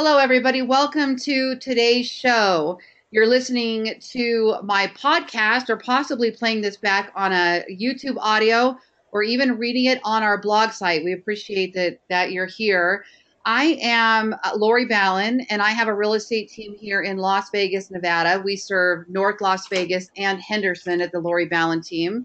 Hello, everybody. Welcome to today's show. You're listening to my podcast or possibly playing this back on a YouTube audio or even reading it on our blog site. We appreciate that, that you're here. I am uh, Lori Ballen, and I have a real estate team here in Las Vegas, Nevada. We serve North Las Vegas and Henderson at the Lori Ballen team.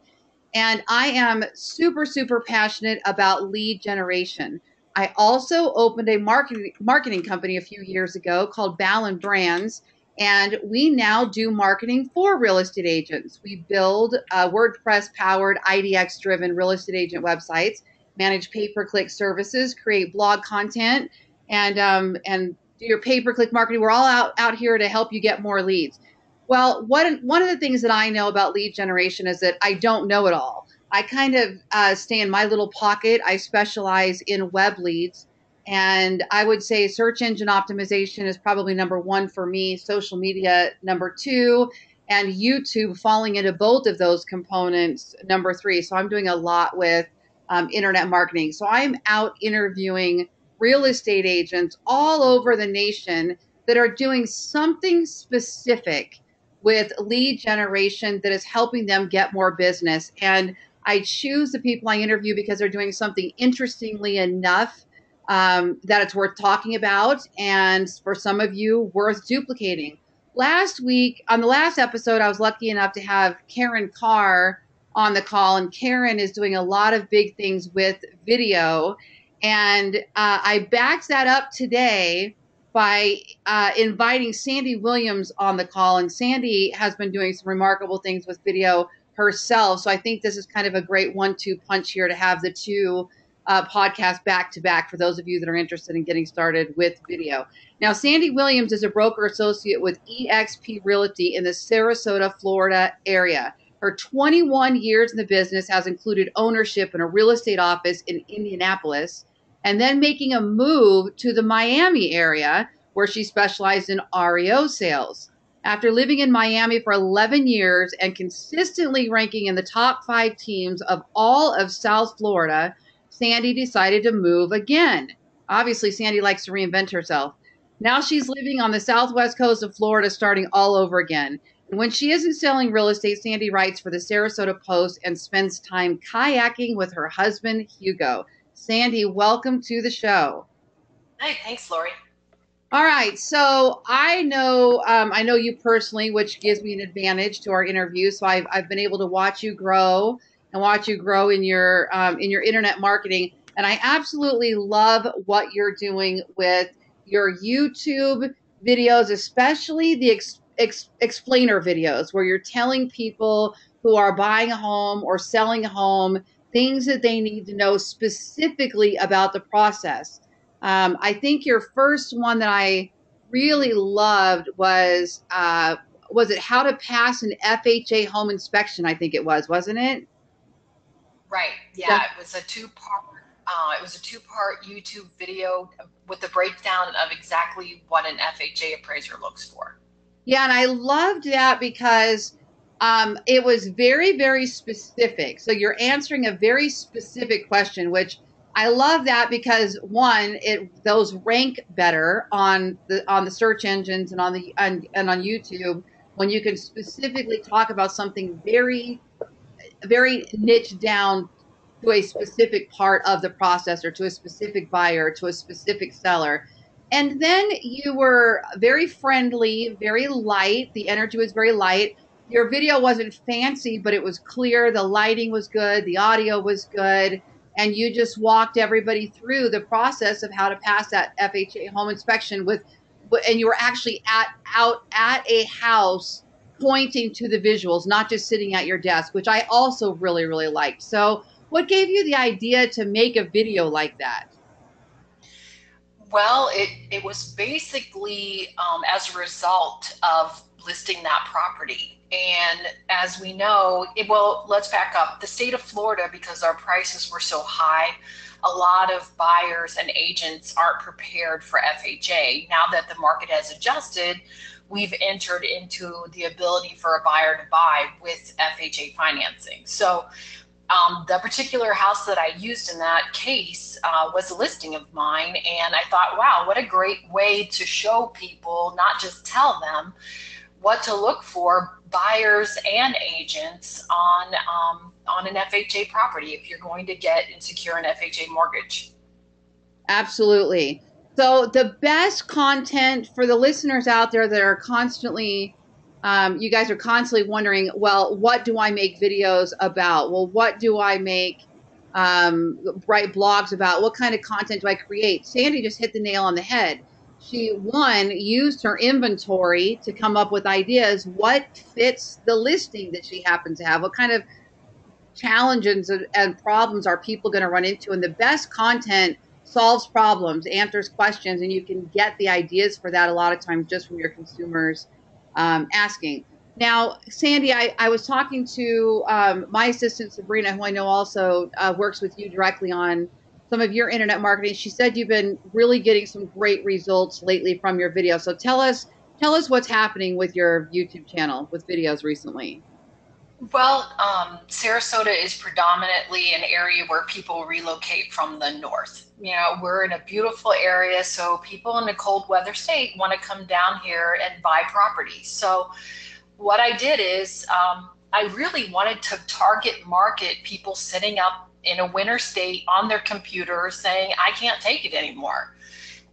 And I am super, super passionate about lead generation. I also opened a marketing marketing company a few years ago called Ballen Brands, and we now do marketing for real estate agents. We build uh, WordPress powered, IDX driven real estate agent websites, manage pay per click services, create blog content, and um, and do your pay per click marketing. We're all out out here to help you get more leads. Well, what one of the things that I know about lead generation is that I don't know it all. I kind of uh, stay in my little pocket. I specialize in web leads. And I would say search engine optimization is probably number one for me, social media number two, and YouTube falling into both of those components number three. So I'm doing a lot with um, internet marketing. So I'm out interviewing real estate agents all over the nation that are doing something specific with lead generation that is helping them get more business. And I choose the people I interview because they're doing something interestingly enough um, that it's worth talking about, and for some of you, worth duplicating. Last week, on the last episode, I was lucky enough to have Karen Carr on the call, and Karen is doing a lot of big things with video. And uh, I backed that up today by uh, inviting Sandy Williams on the call. And Sandy has been doing some remarkable things with video herself. So I think this is kind of a great one two punch here to have the two uh, podcasts back to back for those of you that are interested in getting started with video. Now, Sandy Williams is a broker associate with eXp Realty in the Sarasota, Florida area. Her 21 years in the business has included ownership in a real estate office in Indianapolis and then making a move to the Miami area where she specialized in REO sales. After living in Miami for 11 years and consistently ranking in the top five teams of all of South Florida, Sandy decided to move again. Obviously, Sandy likes to reinvent herself. Now she's living on the southwest coast of Florida, starting all over again. And when she isn't selling real estate, Sandy writes for the Sarasota Post and spends time kayaking with her husband, Hugo. Sandy, welcome to the show. Hi, thanks, Lori. All right, so I know um, I know you personally, which gives me an advantage to our interview. So I've, I've been able to watch you grow and watch you grow in your um, in your internet marketing, and I absolutely love what you're doing with your YouTube videos, especially the ex, ex, explainer videos, where you're telling people who are buying a home or selling a home things that they need to know specifically about the process. Um, I think your first one that I really loved was uh, was it how to pass an FHA home inspection? I think it was, wasn't it? Right. Yeah, it was a two part. Uh, it was a two part YouTube video with the breakdown of exactly what an FHA appraiser looks for. Yeah, and I loved that because um, it was very, very specific. So you're answering a very specific question, which I love that because one, it those rank better on the on the search engines and on the and, and on YouTube when you can specifically talk about something very very niche down to a specific part of the process or to a specific buyer to a specific seller. And then you were very friendly very light. The energy was very light. Your video wasn't fancy but it was clear. The lighting was good. The audio was good and you just walked everybody through the process of how to pass that FHA home inspection with and you were actually at out at a house pointing to the visuals not just sitting at your desk which I also really really liked. So what gave you the idea to make a video like that? Well, it, it was basically um, as a result of listing that property. And as we know, it, well, let's back up. The state of Florida, because our prices were so high, a lot of buyers and agents aren't prepared for FHA. Now that the market has adjusted, we've entered into the ability for a buyer to buy with FHA financing. So um, the particular house that I used in that case uh, was a listing of mine. And I thought, wow, what a great way to show people, not just tell them what to look for, buyers and agents on, um, on an FHA property if you're going to get and secure an FHA mortgage. Absolutely. So, the best content for the listeners out there that are constantly um, you guys are constantly wondering, well, what do I make videos about? Well, what do I make um, write blogs about? What kind of content do I create? Sandy just hit the nail on the head. She one used her inventory to come up with ideas. What fits the listing that she happens to have? What kind of challenges and problems are people going to run into? And the best content solves problems, answers questions, and you can get the ideas for that a lot of times just from your consumers um, asking. Now, Sandy, I, I was talking to um, my assistant Sabrina, who I know also uh, works with you directly on some of your internet marketing. She said you've been really getting some great results lately from your videos. So tell us, tell us what's happening with your YouTube channel with videos recently. Well, um, Sarasota is predominantly an area where people relocate from the north. You know, we're in a beautiful area, so people in a cold weather state want to come down here and buy property. So, what I did is um, I really wanted to target market people sitting up in a winter state on their computer saying, I can't take it anymore.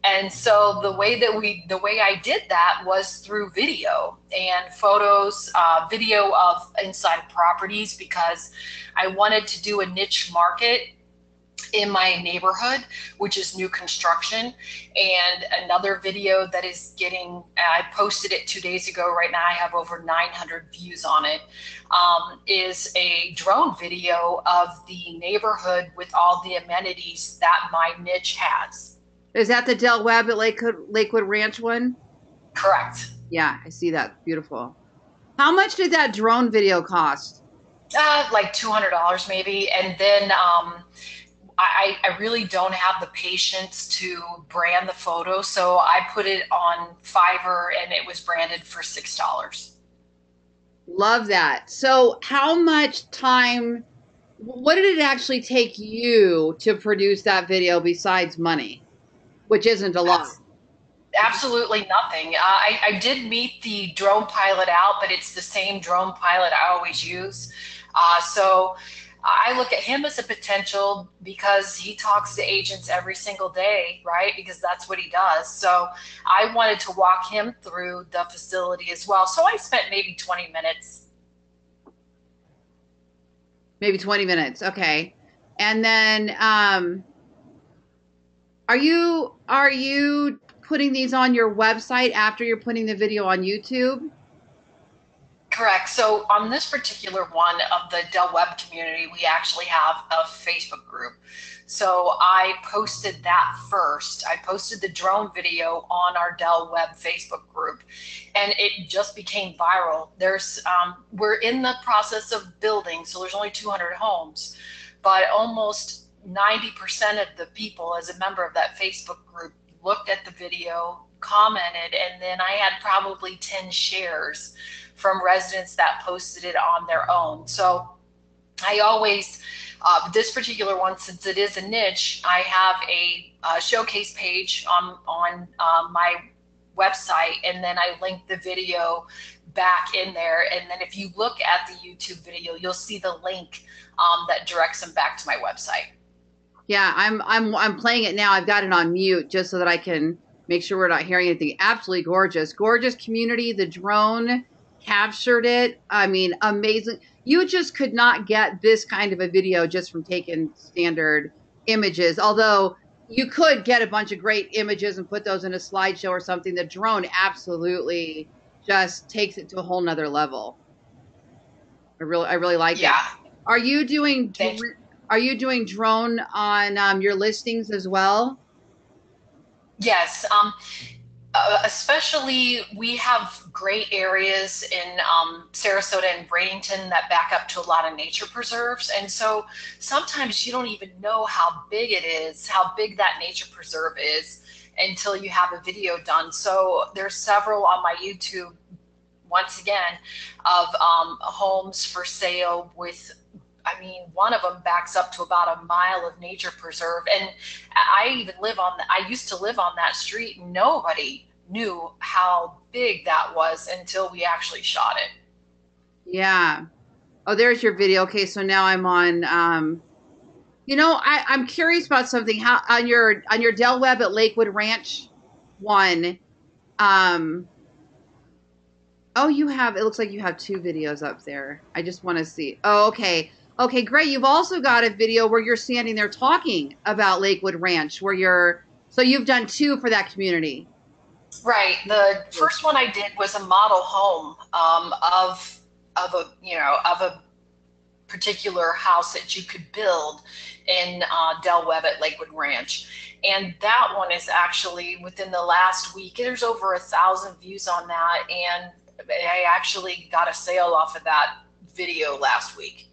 And so the way that we, the way I did that was through video and photos, uh, video of inside properties because I wanted to do a niche market in my neighborhood, which is new construction. And another video that is getting, I posted it two days ago. Right now, I have over 900 views on it. Um, is a drone video of the neighborhood with all the amenities that my niche has. Is that the Del Webb at Lakewood, Lakewood Ranch one? Correct. Yeah, I see that. Beautiful. How much did that drone video cost? Uh, like two hundred dollars maybe, and then um, I, I really don't have the patience to brand the photo, so I put it on Fiverr, and it was branded for six dollars. Love that. So, how much time? What did it actually take you to produce that video besides money? which isn't a lot. Absolutely nothing. Uh, I, I did meet the drone pilot out, but it's the same drone pilot I always use. Uh, so I look at him as a potential because he talks to agents every single day, right? Because that's what he does. So I wanted to walk him through the facility as well. So I spent maybe 20 minutes. Maybe 20 minutes. Okay. And then, um, are you are you putting these on your website after you're putting the video on YouTube? Correct. So on this particular one of the Del Webb community, we actually have a Facebook group. So I posted that first. I posted the drone video on our Del Webb Facebook group, and it just became viral. There's um, we're in the process of building, so there's only 200 homes, but almost 90% of the people as a member of that Facebook group looked at the video, commented, and then I had probably 10 shares from residents that posted it on their own. So I always, uh, this particular one, since it is a niche, I have a, showcase page on, on uh, my website and then I link the video back in there. And then if you look at the YouTube video, you'll see the link um, that directs them back to my website. Yeah, I'm I'm I'm playing it now. I've got it on mute just so that I can make sure we're not hearing anything. Absolutely gorgeous, gorgeous community. The drone captured it. I mean, amazing. You just could not get this kind of a video just from taking standard images. Although you could get a bunch of great images and put those in a slideshow or something. The drone absolutely just takes it to a whole nother level. I really, I really like yeah. it. Are you doing? Are you doing drone on um, your listings as well? Yes. Um, uh, especially, we have great areas in um, Sarasota and Bradenton that back up to a lot of nature preserves. And so sometimes you don't even know how big it is, how big that nature preserve is until you have a video done. So there's several on my YouTube, once again, of um, homes for sale with I mean, one of them backs up to about a mile of nature preserve. And I even live on, the, I used to live on that street. Nobody knew how big that was until we actually shot it. Yeah. Oh, there's your video. Okay, so now I'm on. Um, you know, I, I'm curious about something. How on your on your Del Webb at Lakewood Ranch one. Um, oh, you have. It looks like you have two videos up there. I just want to see. Oh, okay. Okay, great. You've also got a video where you're standing there talking about Lakewood Ranch, where you're. So you've done two for that community. Right. The first one I did was a model home um, of of a you know of a particular house that you could build in uh, Del Webb at Lakewood Ranch. And that one is actually within the last week, there's over a thousand views on that. And I actually got a sale off of that video last week.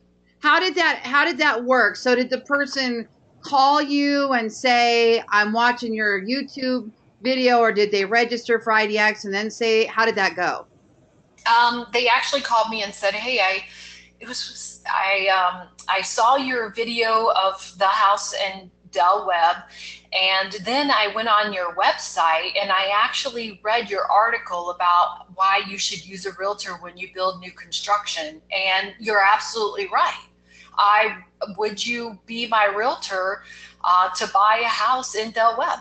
How did that how did that work? So did the person call you and say, I'm watching your YouTube video, or did they register for IDX and then say, how did that go? Um, they actually called me and said, "Hey, I it was I um, I saw your video of the house in Del Webb, and then I went on your website and I actually read your article about why you should use a realtor when you build new construction. And you're absolutely right. I would you be my realtor uh, to buy a house in Del Webb?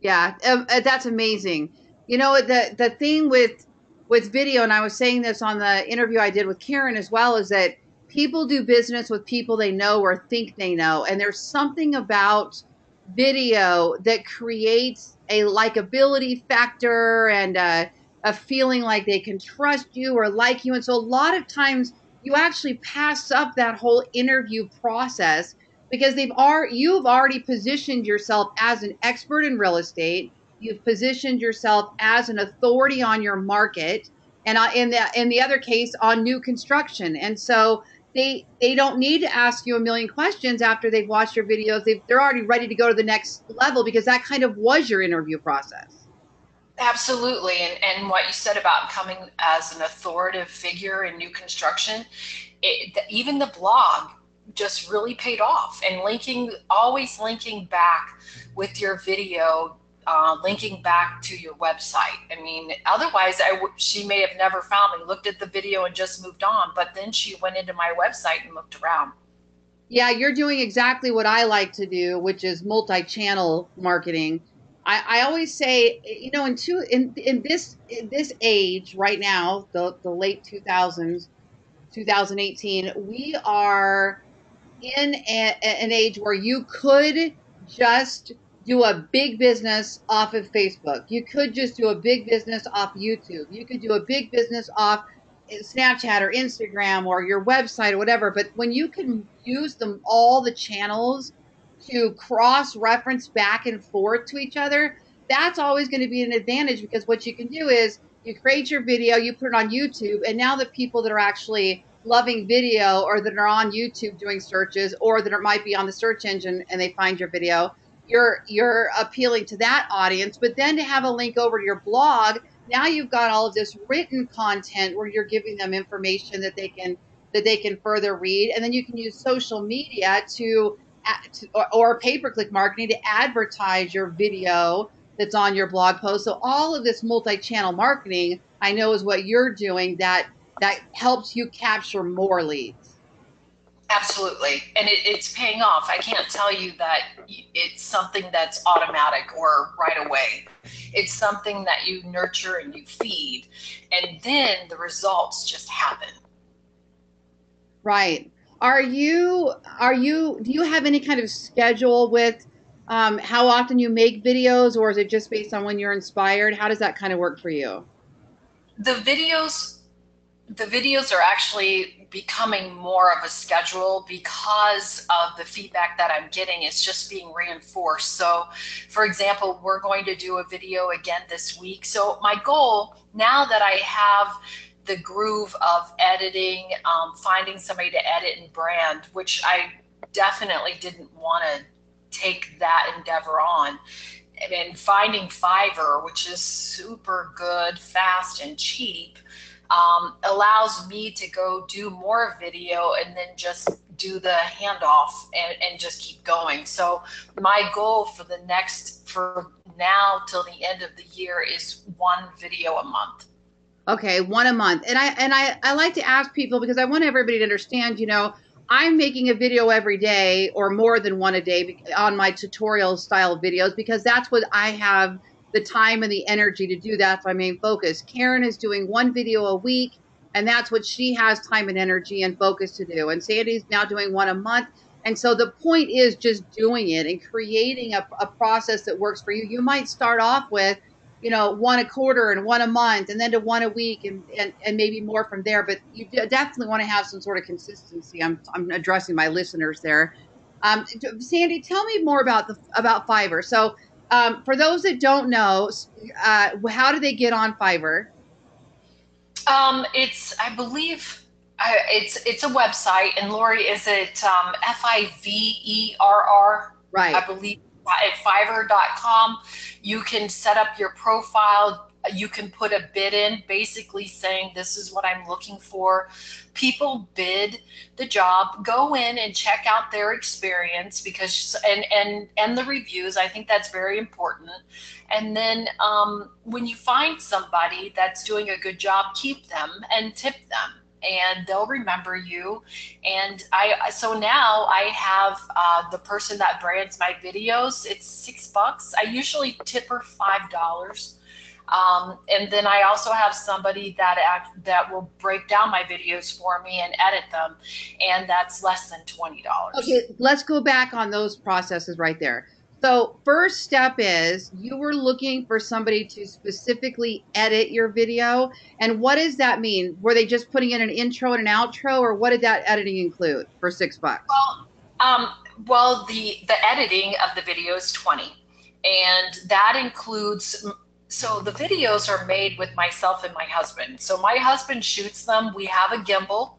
Yeah, uh, uh, that's amazing. You know the the thing with with video, and I was saying this on the interview I did with Karen as well, is that people do business with people they know or think they know. And there's something about video that creates a likability factor and a, a feeling like they can trust you or like you. And so a lot of times you actually pass up that whole interview process because they've already you've already positioned yourself as an expert in real estate You've positioned yourself as an authority on your market, and uh, in the in the other case, on new construction. And so they they don't need to ask you a million questions after they've watched your videos. they they're already ready to go to the next level because that kind of was your interview process. Absolutely. And, and what you said about coming as an authoritative figure in new construction, it, even the blog just really paid off. And linking, always linking back with your video uh, linking back to your website. I mean, otherwise, I w- she may have never found me, looked at the video and just moved on. But then she went into my website and looked around. Yeah, you're doing exactly what I like to do, which is multi-channel marketing. I, I always say, you know, in two in in this in this age right now, the the late 2000s, 2018, we are in a, an age where you could just do a big business off of Facebook. You could just do a big business off YouTube. You could do a big business off eh, Snapchat or Instagram or your website or whatever. But when you can use them all the channels to cross reference back and forth to each other, that's always going to be an advantage because what you can do is you create your video, you put it on YouTube, and now the people that are actually loving video or that are on YouTube doing searches or that it might be on the search engine and they find your video, you're you're appealing to that audience. But then to have a link over to your blog now you've got all of this written content where you're giving them information that they can that they can further read. And then you can use social media to, or, or pay-per-click marketing to advertise your video that's on your blog post so all of this multi-channel marketing i know is what you're doing that that helps you capture more leads Absolutely. And it, it's paying off. I can't tell you that it's something that's automatic or right away. It's something that you nurture and you feed, and then the results just happen. Right. Are you, are you, do you have any kind of schedule with um, how often you make videos, or is it just based on when you're inspired? How does that kind of work for you? The videos the videos are actually becoming more of a schedule because of the feedback that I'm getting. It's just being reinforced. So, for example, we're going to do a video again this week. So, my goal now that I have the groove of editing, um, finding somebody to edit and brand, which I definitely didn't want to take that endeavor on. And finding Fiverr, which is super good, fast, and cheap um, allows me to go do more video and then just do the handoff and, and just keep going. So my goal for the next for now till the end of the year is one video a month. Okay, one a month. And I and I, I like to ask people because I want everybody to understand, you know, I'm making a video every day or more than one a day on my tutorial style videos because that's what I have the time and the energy to do. That's my main focus. Karen is doing one video a week and that's what she has time and energy and focus to do. And Sandy's now doing one a month. And so the point is just doing it and creating a, a process that works for you. You might start off with you know, one a quarter and one a month and then to one a week and, and, and maybe more from there. But you definitely want to have some sort of consistency. I'm, I'm addressing my listeners there. Um, Sandy, tell me more about the about Fiverr. So um, for those that don't know, uh, how do they get on Fiverr? Um, it's, I believe, I, it's it's a website. And Lori, is it um, F I V E R R? Right. I believe at fiverr.com. You can set up your profile. You can put a bid in basically saying, This is what I'm looking for. People bid the job, go in and check out their experience because, and, and, and the reviews. I think that's very important. And then um, when you find somebody that's doing a good job, keep them and tip them and they'll remember you. And I, so now I have uh, the person that brands my videos. It's six bucks. I usually tip her five dollars. Um, and then I also have somebody that act, that will break down my videos for me and edit them, and that's less than twenty dollars. Okay, let's go back on those processes right there. So, first step is you were looking for somebody to specifically edit your video. And what does that mean? Were they just putting in an intro and an outro, or what did that editing include for six bucks? Well, um, well, the the editing of the video is twenty, and that includes. So the videos are made with myself and my husband. So my husband shoots them. We have a gimbal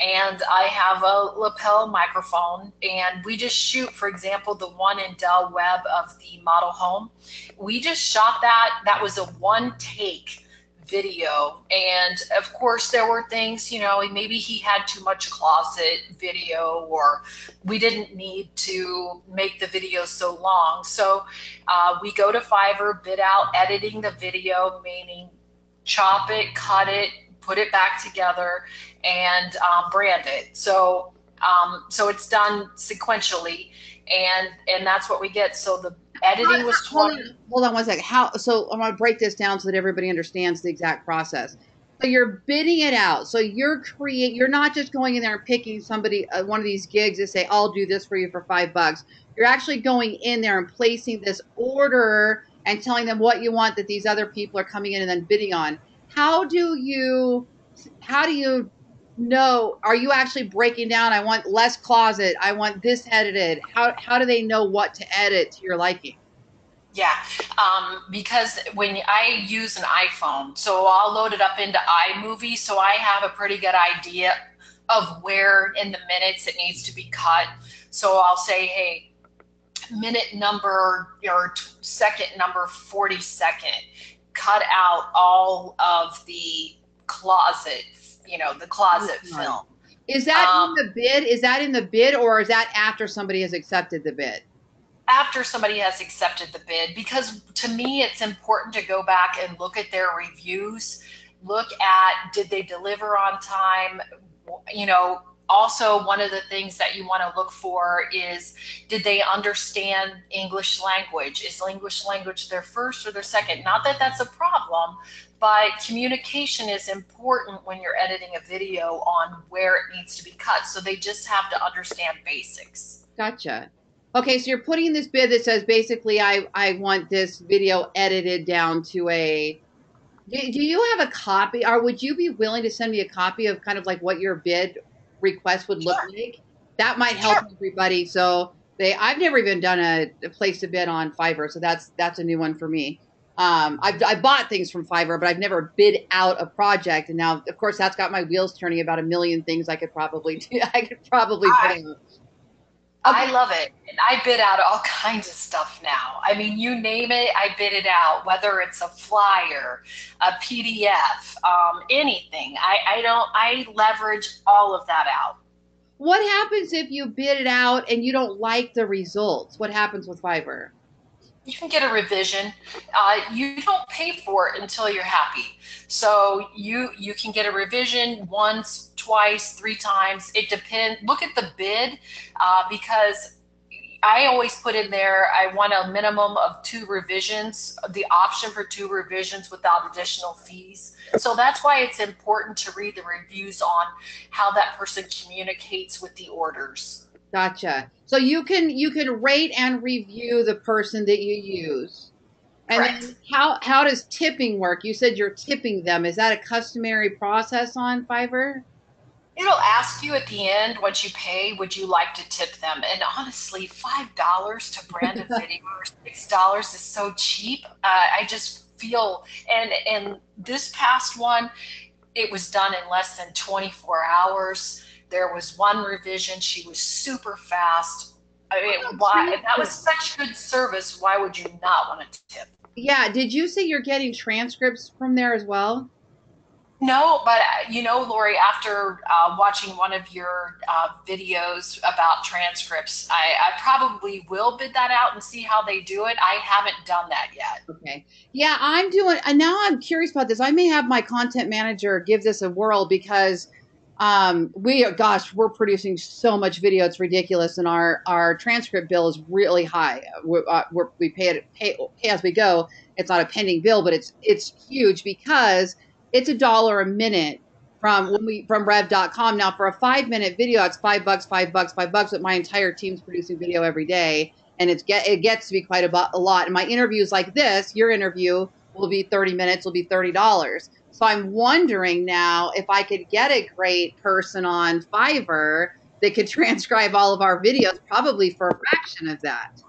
and I have a lapel microphone, and we just shoot, for example, the one in Del Webb of the model home. We just shot that. That was a one take video. And of course, there were things, you know, maybe he had too much closet video, or we didn't need to make the video so long. So uh, we go to Fiverr, bid out editing the video, meaning chop it, cut it, put it back together, and um, brand it. So um, so it's done sequentially, and and that's what we get. So the editing was 20. Hold on, hold on one second. How? So I'm to break this down so that everybody understands the exact process. So you're bidding it out. So you're create. You're not just going in there and picking somebody uh, one of these gigs and say, "I'll do this for you for five bucks." You're actually going in there and placing this order and telling them what you want that these other people are coming in and then bidding on. How do you? How do you know are you actually breaking down i want less closet i want this edited? How, how do they know what to edit to your liking? Yeah um, because when i use an iphone so i'll load it up into imovie so i have a pretty good idea of where in the minutes it needs to be cut. So i'll say hey minute number or second number 42nd cut out all of the closet you know the closet film. Is that um, in the bid? Is that in the bid, or is that after somebody has accepted the bid? After somebody has accepted the bid, because to me it's important to go back and look at their reviews. Look at did they deliver on time? You know, also one of the things that you want to look for is did they understand english language? Is english language their first or their second? Not that that's a problem but communication is important when you're editing a video on where it needs to be cut. So they just have to understand basics. Gotcha. Okay so you're putting this bid that says basically i i want this video edited down to a do, do you have a copy or would you be willing to send me a copy of kind of like what your bid request would look sure. like. That might help sure. everybody. So they, I've never even done a, a, place to bid on Fiverr, so that's that's a new one for me. Um, I've I bought things from Fiverr, but I've never bid out a project. And now, of course, that's got my wheels turning about a million things I could probably do. I could probably out. I love it. And I bid out all kinds of stuff now. I mean, you name it, I bid it out, whether it's a flyer, a PDF, um, anything. I, I don't, I leverage all of that out. What happens if you bid it out and you don't like the results? What happens with Fiverr? You can get a revision. Uh, you don't pay for it until you're happy. So you you can get a revision once, twice, three times. It depends. Look at the bid uh, because I always put in there I want a minimum of two revisions, the option for two revisions without additional fees. So that's why it's important to read the reviews on how that person communicates with the orders. Gotcha. So you can you can rate and review the person that you use. And how how does tipping work? You said you're tipping them. Is that a customary process on Fiverr? It'll ask you at the end once you pay, would you like to tip them? And honestly, five dollars to brand a video or six dollars is so cheap. Uh, I just feel and and this past one, it was done in less than 24 hours there was one revision. She was super fast. I mean, oh, why? If that was such good service, why would you not want to tip? Yeah. Did you say you're getting transcripts from there as well? No, but uh, you know, Lori, after uh, watching one of your uh, videos about transcripts, I, I, probably will bid that out and see how they do it. I haven't done that yet. Okay. Yeah, I'm doing, and now I'm curious about this. I may have my content manager give this a whirl because um, we are, gosh we're producing so much video it's ridiculous and our our transcript bill is really high. We're, uh, we're, we pay it pay, pay as we go. It's not a pending bill but it's it's huge because it's a dollar a minute from when we from rev.com now for a five minute video it's five bucks five bucks five bucks but my entire team's producing video every day and it's get it gets to be quite a, a lot. And my interviews like this your interview will be 30 minutes will be $30 so I'm wondering now if I could get a great person on Fiverr that could transcribe all of our videos, probably for a fraction of that.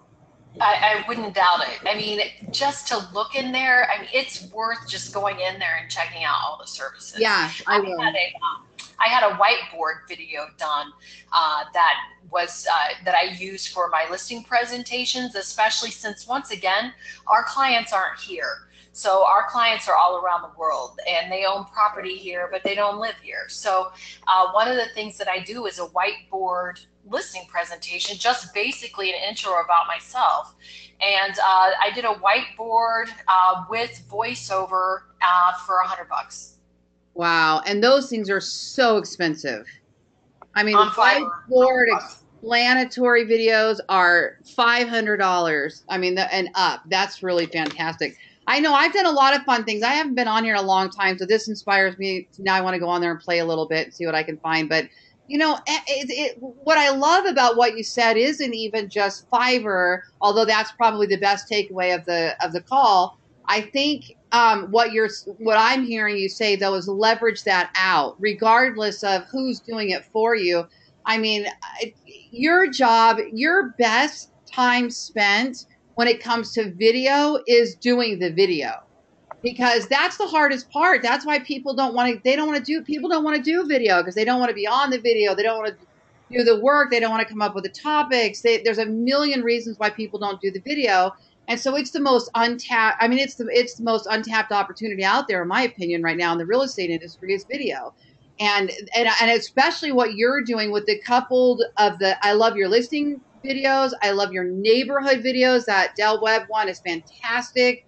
I, I, wouldn't doubt it. I mean, just to look in there, I mean, it's worth just going in there and checking out all the services. Yeah, I, will. Had a, um, I had a whiteboard video done uh, that was uh, that I use for my listing presentations, especially since once again, our clients aren't here. So our clients are all around the world and they own property here, but they don't live here. So uh, one of the things that I do is a whiteboard listing presentation, just basically an intro about myself. And uh, I did a whiteboard uh, with voiceover uh, for a hundred bucks. Wow. And those things are so expensive. I mean, whiteboard explanatory videos are $500. I mean, the, and up. That's really fantastic. I know I've done a lot of fun things. I haven't been on here in a long time, so this inspires me. Now I want to go on there and play a little bit and see what I can find. But you know, it, it, what I love about what you said isn't even just Fiverr, although that's probably the best takeaway of the of the call. I think um, what you're what I'm hearing you say though is leverage that out, regardless of who's doing it for you. I mean, your job, your best time spent when it comes to video is doing the video because that's the hardest part. That's why people don't want to, they don't want to do, people don't want to do video because they don't want to be on the video. They don't want to do the work. They don't want to come up with the topics. They, there's a million reasons why people don't do the video. And so it's the most untapped, I mean, it's the, it's the most untapped opportunity out there, in my opinion, right now in the real estate industry is video. And, and, and especially what you're doing with the coupled of the, I love your listing videos. I love your neighborhood videos. That Del Webb one is fantastic.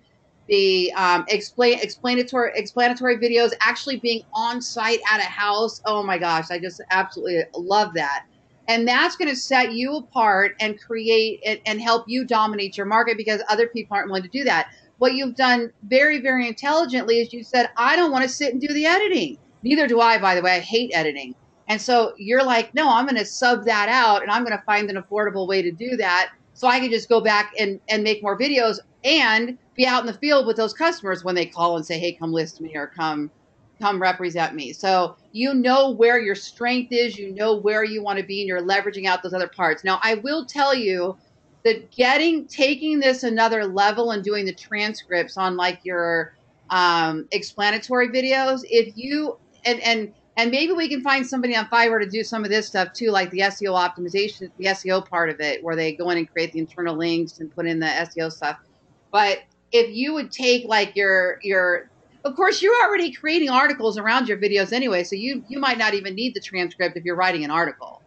The um, explain explanatory explanatory videos actually being on site at a house. Oh my gosh, I just absolutely love that. And that's going to set you apart and create it and help you dominate your market because other people aren't willing to do that. What you've done very, very intelligently is you said, I don't want to sit and do the editing. Neither do I, by the way. I hate editing. And so you're like, no, I'm going to sub that out and I'm going to find an affordable way to do that so I can just go back and, and make more videos and be out in the field with those customers when they call and say, hey, come list me or come come represent me. So you know where your strength is, you know where you want to be, and you're leveraging out those other parts. Now, I will tell you that getting taking this another level and doing the transcripts on like your um, explanatory videos, if you and and and maybe we can find somebody on Fiverr to do some of this stuff too, like the SEO optimization, the SEO part of it, where they go in and create the internal links and put in the SEO stuff. But if you would take like your your of course you're already creating articles around your videos anyway, so you you might not even need the transcript if you're writing an article.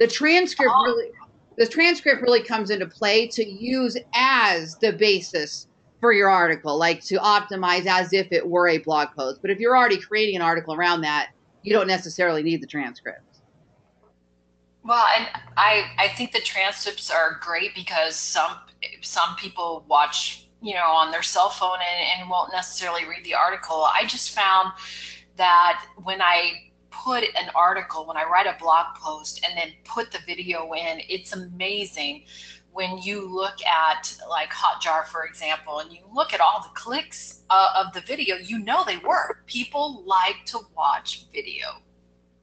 The transcript oh. really the transcript really comes into play to use as the basis for your article, like to optimize as if it were a blog post. But if you're already creating an article around that, you don't necessarily need the transcript. Well, and I I think the transcripts are great because some some people watch you know on their cell phone and, and won't necessarily read the article. I just found that when I put an article, when I write a blog post and then put the video in, it's amazing when you look at like Hotjar, for example, and you look at all the clicks uh, of the video, you know they work. People like to watch video.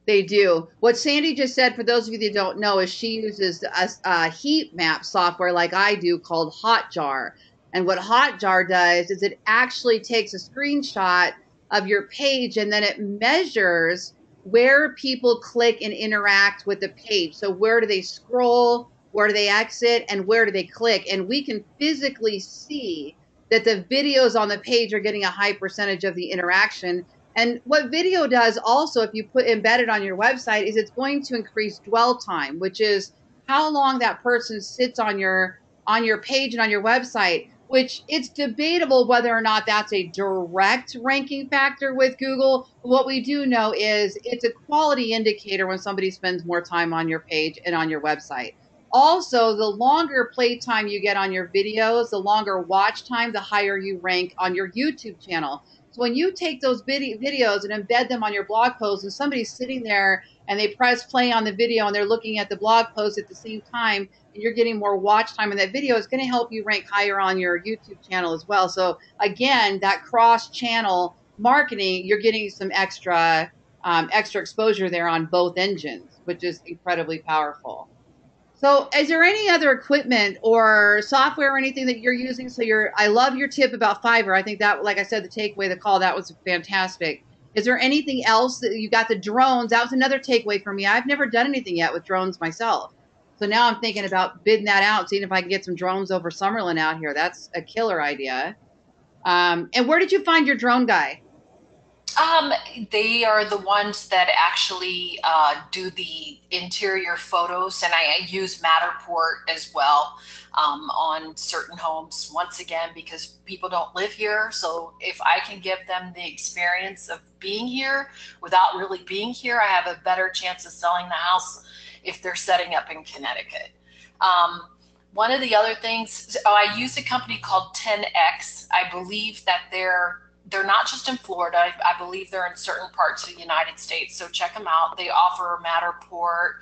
They do. What Sandy just said, for those of you that don't know, is she uses a, a heat map software like I do called Hotjar. And what Hotjar does is it actually takes a screenshot of your page and then it measures where people click and interact with the page. So where do they scroll? Where do they exit, and where do they click. And we can physically see that the videos on the page are getting a high percentage of the interaction. And what video does also, if you put embedded on your website, is it's going to increase dwell time, which is how long that person sits on your on your page and on your website which it's debatable whether or not that's a direct ranking factor with Google. What we do know is it's a quality indicator when somebody spends more time on your page and on your website. Also, the longer playtime you get on your videos, the longer watch time, the higher you rank on your YouTube channel. So when you take those videos and embed them on your blog post, and somebody's sitting there and they press play on the video and they're looking at the blog post at the same time, and you're getting more watch time in that video, it's going to help you rank higher on your YouTube channel as well. So again, that cross-channel marketing, you're getting some extra um, extra exposure there on both engines, which is incredibly powerful. So, is there any other equipment or software or anything that you're using? So, you're, I love your tip about Fiverr. I think that, like I said, the takeaway, the call, that was fantastic. Is there anything else that you got the drones? That was another takeaway for me. I've never done anything yet with drones myself. So now I'm thinking about bidding that out, seeing if I can get some drones over Summerlin out here. That's a killer idea. Um, and where did you find your drone guy? Um, they are the ones that actually uh, do the interior photos, and I, I use Matterport as well um, on certain homes. Once again, because people don't live here, so if I can give them the experience of being here without really being here, I have a better chance of selling the house if they're setting up in Connecticut. Um, one of the other things, I use a company called 10X. I believe that they're they're not just in Florida. I, I, believe they're in certain parts of the United States. So check them out. They offer Matterport,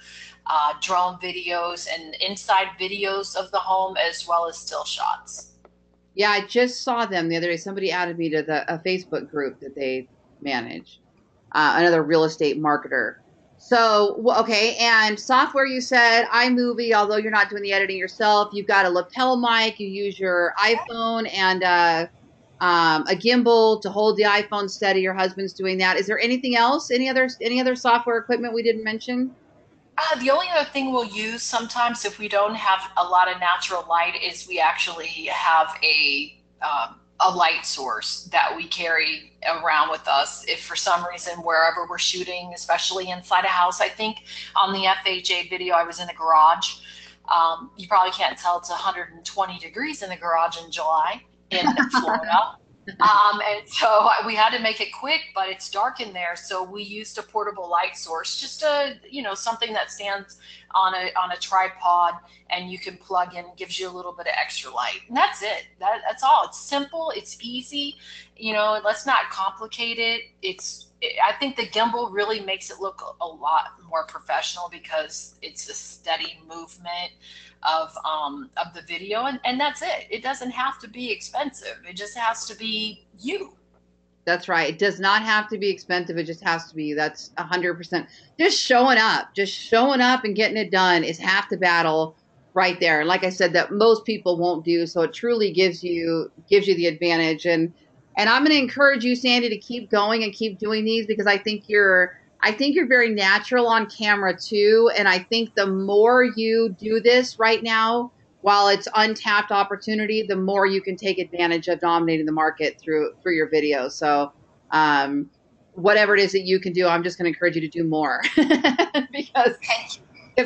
uh, drone videos, and inside videos of the home, as well as still shots. Yeah, I just saw them the other day. Somebody added me to the a Facebook group that they manage. Uh, another real estate marketer. So okay, and software you said iMovie. Although you're not doing the editing yourself, you've got a lapel mic. You use your iPhone and. Uh, um, a gimbal to hold the iPhone steady. Your husband's doing that. Is there anything else? Any other any other software equipment we didn't mention? Uh, the only other thing we'll use sometimes if we don't have a lot of natural light is we actually have a um, a light source that we carry around with us if for some reason wherever we're shooting especially inside a house i think on the fha video i was in the garage um, you probably can't tell it's 120 degrees in the garage in july in Florida. um, and so we had to make it quick, but it's dark in there. So we used a portable light source, just a you know something that stands on a on a tripod, and you can plug in, gives you a little bit of extra light, and that's it. That, that's all. It's simple. It's easy. You know, let's not complicate it. It's I think the gimbal really makes it look a lot more professional because it's a steady movement of um, of the video, and and that's it. It doesn't have to be expensive. It just has to be you. That's right. It does not have to be expensive. It just has to be. That's hundred percent. Just showing up, just showing up and getting it done is half the battle right there. And like I said, that most people won't do. So it truly gives you gives you the advantage. And and I'm going to encourage you, Sandy, to keep going and keep doing these because I think you're I think you're very natural on camera too. And I think the more you do this right now, while it's untapped opportunity, the more you can take advantage of dominating the market through through your videos. So um, whatever it is that you can do, I'm just going to encourage you to do more because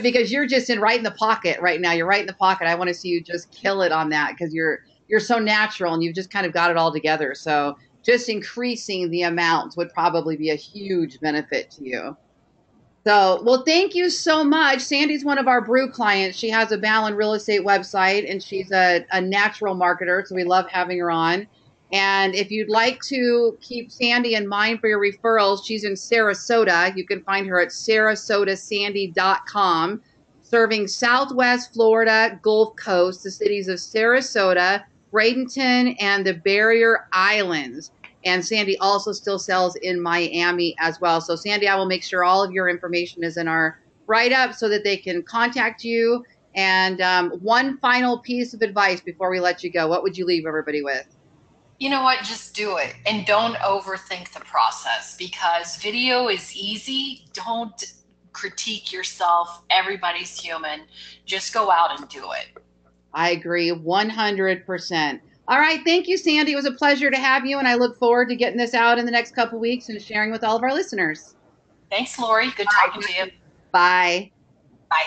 because you're just in right in the pocket right now. You're right in the pocket. I want to see you just kill it on that because you're you're so natural and you've just kind of got it all together. So just increasing the amounts would probably be a huge benefit to you. So, well, thank you so much. Sandy's one of our brew clients. She has a Ballen real estate website and she's a, a natural marketer. So we love having her on. And if you'd like to keep Sandy in mind for your referrals, she's in Sarasota. You can find her at sarasotasandy.com, serving Southwest Florida, Gulf Coast, the cities of Sarasota, Bradenton, and the Barrier Islands. And Sandy also still sells in Miami as well. So, Sandy, I will make sure all of your information is in our write up so that they can contact you. And um, one final piece of advice before we let you go what would you leave everybody with? You know what? Just do it and don't overthink the process because video is easy. Don't critique yourself. Everybody's human. Just go out and do it. I agree 100%. All right. Thank you, Sandy. It was a pleasure to have you, and I look forward to getting this out in the next couple weeks and sharing with all of our listeners. Thanks, Lori. Good talking to you. Bye. Bye.